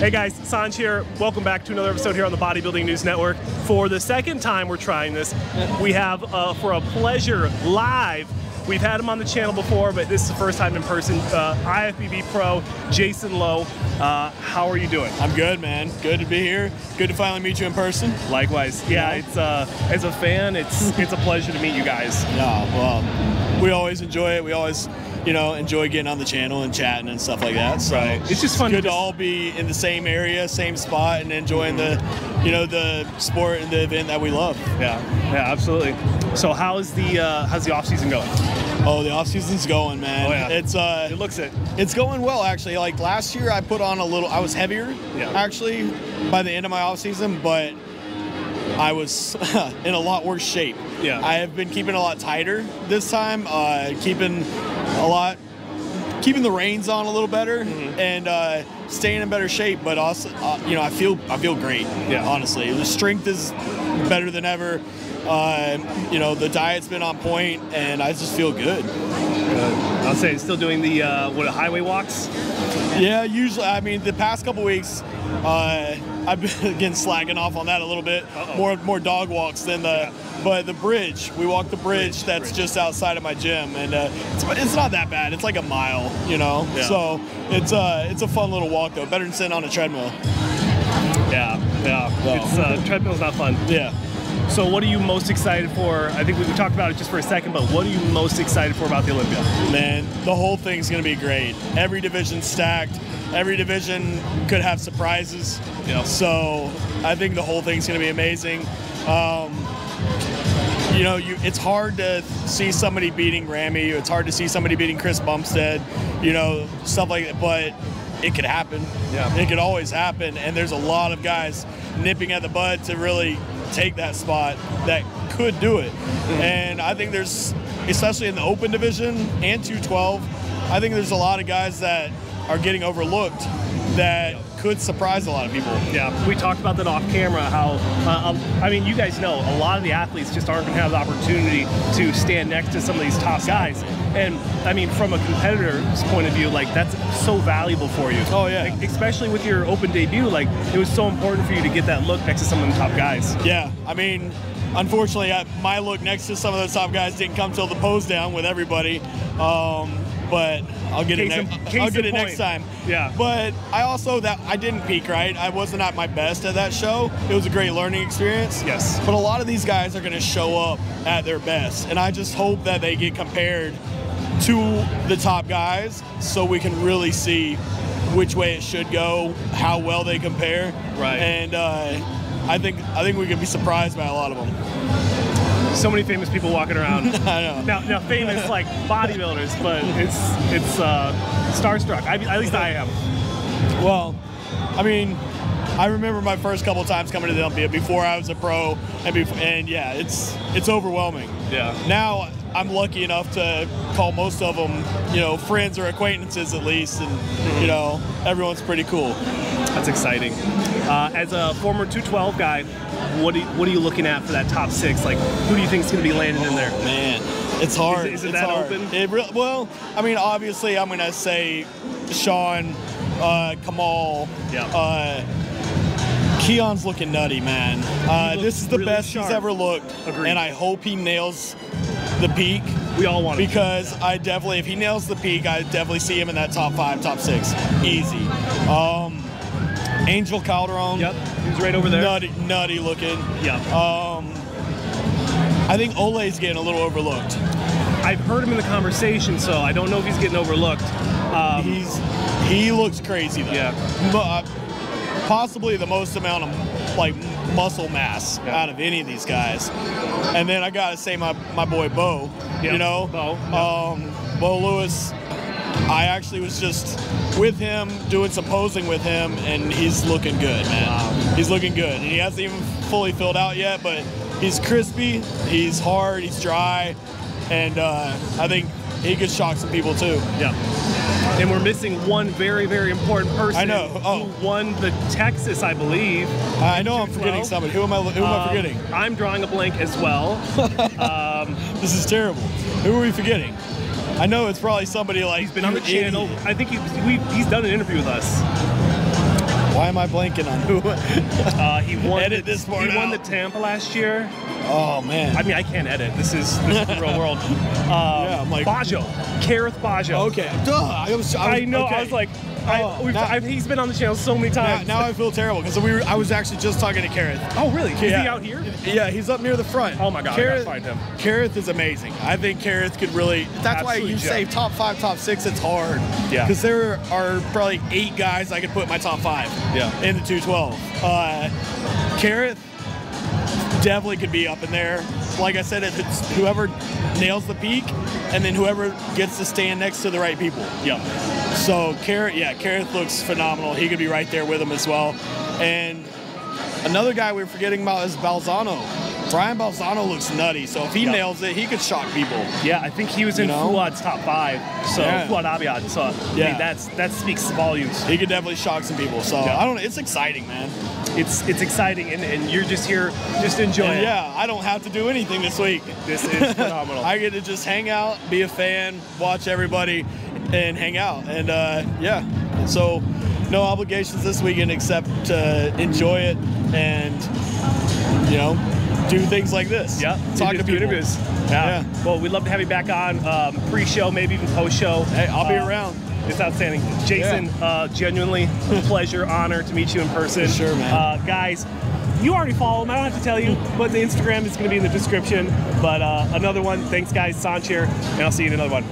Hey guys, Saunch here. Welcome back to another episode here on the Bodybuilding News Network. For the second time we're trying this, we have uh, for a pleasure live. We've had him on the channel before, but this is the first time in person. Uh, IFBB Pro, Jason Lowe. Uh, how are you doing? I'm good, man. Good to be here. Good to finally meet you in person. Likewise. Yeah, it's uh, as a fan, it's it's a pleasure to meet you guys. Yeah, well, we always enjoy it. We always, you know, enjoy getting on the channel and chatting and stuff like that. So Right. It's just fun to Good to, just- all be in the same area, same spot, and enjoying the, you know, the sport and the event that we love. Yeah, yeah, absolutely. So how's the uh, how's the off season going? Oh, the off season's going, man. Oh, yeah. It's uh, It looks it. It's going well, actually. Like last year, I put on a little. I was heavier, Yeah. actually, by the end of my off season, but I was in a lot worse shape. Yeah. I have been keeping a lot tighter this time. Uh, keeping a lot, keeping the reins on a little better, Mm-hmm. and uh, staying in better shape. But also, uh, you know, I feel I feel great. Yeah. Honestly, the strength is better than ever. Uh, you know, the diet's been on point, and I just feel good. I'll say still doing the uh, what highway walks. Yeah, usually. I mean, the past couple weeks, uh, I've been again slacking off on that a little bit. Uh-oh. More more dog walks than the. But the bridge, we walk the bridge, Bridge, that's bridge. just outside of my gym, and uh, it's, it's not that bad. It's like a mile, you know. Yeah. So it's uh it's a fun little walk though. Better than sitting on a treadmill. Yeah, yeah. Well. It's uh, treadmill's not fun. Yeah. So, what are you most excited for? I think we, we talked about it just for a second, but what are you most excited for about the Olympia? Man, the whole thing's gonna be great. Every division stacked. Every division could have surprises. Yeah. So I think the whole thing's gonna be amazing. Um, you know, you it's hard to see somebody beating Ramy. It's hard to see somebody beating Chris Bumstead. You know, stuff like that. But it could happen. Yeah. It could always happen. And there's a lot of guys nipping at the bud to really take that spot that could do it. Mm-hmm. And I think there's, especially in the open division and 212, I think there's a lot of guys that are getting overlooked that could surprise a lot of people. Yeah, we talked about that off camera. How uh, um, I mean, you guys know a lot of the athletes just aren't going to have the opportunity to stand next to some of these top guys. And I mean, from a competitor's point of view, like that's so valuable for you. Oh, yeah. Like, especially with your open debut, like it was so important for you to get that look next to some of the top guys. Yeah, I mean, unfortunately, I, my look next to some of those top guys didn't come till the pose down with everybody. Um, but I'll get Case it. in- Ne- I'll get it next time. Yeah. But I also that I didn't peak right. I wasn't at my best at that show. It was a great learning experience. Yes. But a lot of these guys are going to show up at their best, and I just hope that they get compared to the top guys, so we can really see which way it should go, how well they compare. Right. And uh, I think I think we can be surprised by a lot of them. So many famous people walking around. I know. now, now famous like bodybuilders, but it's it's uh, starstruck. I, at least I am. Well, I mean, I remember my first couple times coming to the Olympia before I was a pro, and before, and yeah, it's it's overwhelming. Yeah. Now I'm lucky enough to call most of them, you know, friends or acquaintances at least, and you know, everyone's pretty cool. That's exciting. Uh, as a former 212 guy, what, you, what are you looking at for that top six? Like, who do you think is going to be landing in there? Man, it's hard. Is is it it's that hard. open? It re- well, I mean, obviously, I'm gonna say Sean, uh, Kamal. Yeah. Uh, Keone's looking nutty, man. Uh, this is the really best sharp. he's ever looked, Agreed. and I hope he nails the peak We all want because I definitely, if he nails the peak, I definitely see him in that top five, top six, easy. Um, Angel Calderon, Yep, he's right over there. nutty, nutty looking. Yeah. Um, I think Ole's getting a little overlooked. I've heard him in the conversation, so I don't know if he's getting overlooked. Um, He's he looks crazy though. Yeah. Mu- uh, possibly the most amount of like muscle mass Yeah. out of any of these guys. And then I gotta say my my boy Bo. Yeah, You know, Bo, yeah. Um, Bo Lewis. I actually was just with him doing some posing with him, and he's looking good, man. Wow. He's looking good, and he hasn't even fully filled out yet, but he's crispy, he's hard, he's dry, and uh, I think he could shock some people too. yeah. And we're missing one very, very important person. I know. Oh. Who won the Texas, I believe. I know I'm 212. forgetting somebody. Who am I? Who am I Um, forgetting? I'm drawing a blank as well. This is terrible. Who are we forgetting? I know it's probably somebody like He's been on the channel. idiot. I think he, we, he's done an interview with us. Why am I blanking on who? Uh, he won. Edit the, this part He won the. Tampa last year. oh man. I mean, I can't edit. This is this is the real world. Um, Yeah, I'm like- Bajjo, Kerrith Bajjo. okay. Duh. I was. I, was, I know. I was like, Oh, we've, now- I've, he's been on the channel so many times. now I feel terrible because we were, I was actually just talking to Kerrith. oh, really? Is he out here? Yeah, he's up near the front. Oh my God, I gotta find him. Kerrith is amazing. I think Kerrith could really. That's why you gem. say top five, top six. It's hard. Yeah. Because there are probably eight guys I could put in my top five. Yeah. In the 212. Uh, Kerrith definitely could be up in there. Like I said, if it's whoever nails the peak, and then whoever gets to stand next to the right people. Yeah. So Kerrith, yeah, Kerrith looks phenomenal. He could be right there with him as well. And another guy we're forgetting about is Balzano. Brian Balzano looks nutty. So if he Yeah. nails it, he could shock people. Yeah, I think he was in You know? Fouad's top five. So Yeah. Fouad Abiad. So I Yeah. mean, that's that speaks volumes. He could definitely shock some people. So Yeah. I don't know. It's exciting, man. It's it's exciting, and, and you're just here, just enjoy And it. yeah, I don't have to do anything this week. This is phenomenal. I get to just hang out, be a fan, watch everybody, and hang out. And uh, yeah, so no obligations this weekend except to enjoy it and you know do things like this. Yeah, talk to people. interviews. Yeah. Yeah. Well, we'd love to have you back on um, pre-show, maybe even post-show. Hey, I'll be Uh, around. It's outstanding, Jason. Uh, genuinely a pleasure, honor to meet you in person. For sure, man. Uh, guys, you already follow him. I don't have to tell you, but the Instagram is going to be in the description. But uh, another one. Thanks, guys. Saunch here, and I'll see you in another one.